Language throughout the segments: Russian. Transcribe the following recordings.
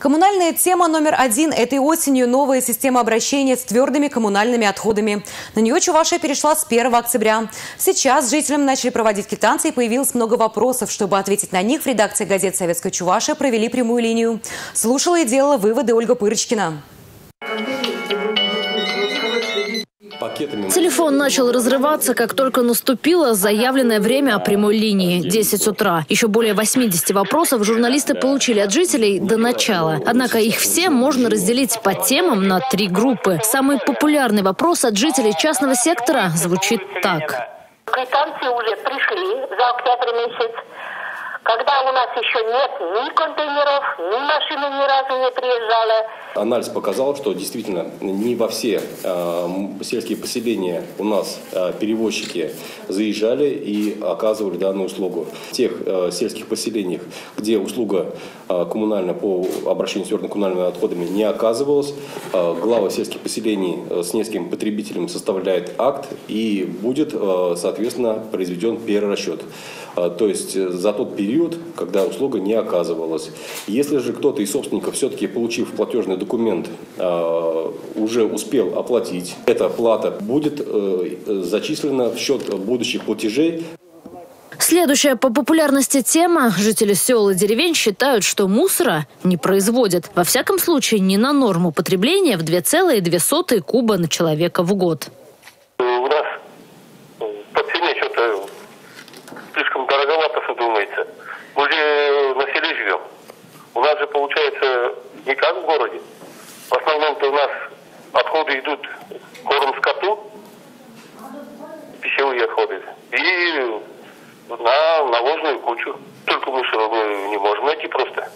Коммунальная тема номер один этой осенью – новая система обращения с твердыми коммунальными отходами. На нее Чувашия перешла с 1 октября. Сейчас жителям начали проводить квитанции и появилось много вопросов. Чтобы ответить на них, в редакции газет «Советская Чувашия» провели прямую линию. Слушала и делала выводы Ольга Пырочкина. Пакетами. Телефон начал разрываться, как только наступило заявленное время о прямой линии – 10 утра. Еще более 80 вопросов журналисты получили от жителей до начала. Однако их все можно разделить по темам на три группы. Самый популярный вопрос от жителей частного сектора звучит так. Квитанции уже пришли за октябрь месяц когда у нас еще нет ни контейнеров, ни машины ни разу не приезжала. Анализ показал, что действительно не во все э, сельские поселения у нас э, перевозчики заезжали и оказывали данную услугу. В тех э, сельских поселениях, где услуга э, коммунальная по обращению с коммунальными отходами не оказывалась, э, глава сельских поселений э, с несколькими потребителями составляет акт и будет, э, соответственно, произведен перерасчет. Э, то есть за тот период, период, когда услуга не оказывалась. Если же кто-то из собственников, все-таки получив платежный документ, а, уже успел оплатить, эта плата будет э, зачислена в счет будущих платежей. Следующая по популярности тема. Жители сел и деревень считают, что мусора не производят. Во всяком случае, не на норму потребления в 2,2 куба на человека в год. У нас по цене что-то слишком дороговато, что думается. Мы же на селе живем. У нас же получается не как в городе. В основном-то у нас отходы идут корм скоту, пищевые отходы, и на навозную кучу. Только мусор мы не можем найти просто.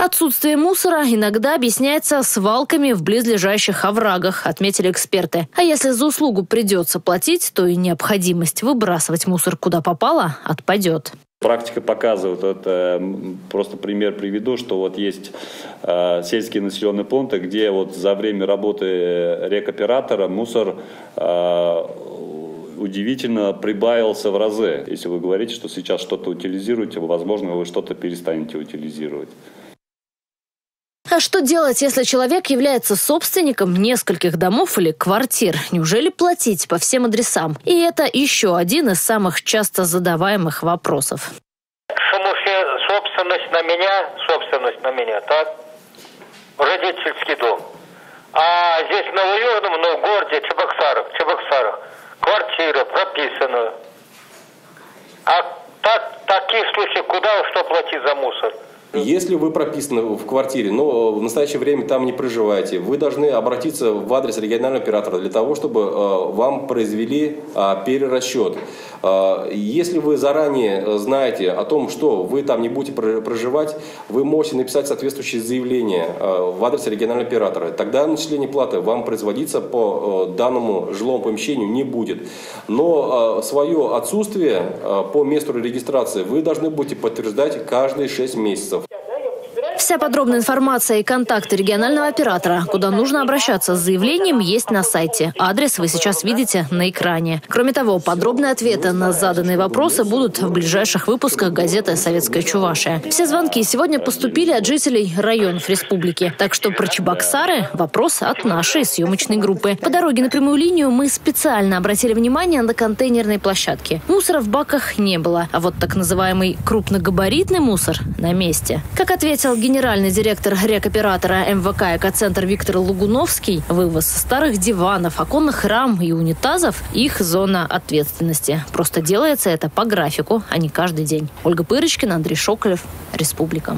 Отсутствие мусора иногда объясняется свалками в близлежащих оврагах, отметили эксперты. А если за услугу придется платить, то и необходимость выбрасывать мусор куда попало отпадет. Практика показывает, это просто пример приведу, что вот есть э, сельские населенные пункты, где вот за время работы рекоператора мусор э, удивительно прибавился в разы. Если вы говорите, что сейчас что-то утилизируете, возможно, вы что-то перестанете утилизировать. А что делать, если человек является собственником нескольких домов или квартир? Неужели платить по всем адресам? И это еще один из самых часто задаваемых вопросов. Собственность на меня, собственность на меня, так? Родительский дом. А здесь в Новоюрном, ну, в городе Чебоксарах, Чебоксарах, квартира прописана. А так, таких случаев куда, что платить за мусор? Если вы прописаны в квартире, но в настоящее время там не проживаете, вы должны обратиться в адрес регионального оператора для того, чтобы э, вам произвели э, перерасчет. Э, если вы заранее знаете о том, что вы там не будете проживать, вы можете написать соответствующее заявление в адрес регионального оператора. Тогда начисление платы вам производиться по данному жилому помещению не будет. Но свое отсутствие по месту регистрации вы должны будете подтверждать каждые 6 месяцев. Вся подробная информация и контакты регионального оператора, куда нужно обращаться с заявлением, есть на сайте. Адрес вы сейчас видите на экране. Кроме того, подробные ответы на заданные вопросы будут в ближайших выпусках газеты «Советская Чувашия». Все звонки сегодня поступили от жителей районов республики. Так что про Чебоксары – вопрос от нашей съемочной группы. По дороге на прямую линию мы специально обратили внимание на контейнерные площадки. Мусора в баках не было, а вот так называемый крупногабаритный мусор на месте. Как ответил генеральный директор рекоператора МВК «Экоцентр» Виктор Лугуновский, вывоз старых диванов, оконных рам и унитазов – их зона ответственности. Просто делается это по графику, а не каждый день. Ольга Пырочкина, Андрей Шоколев, Республика.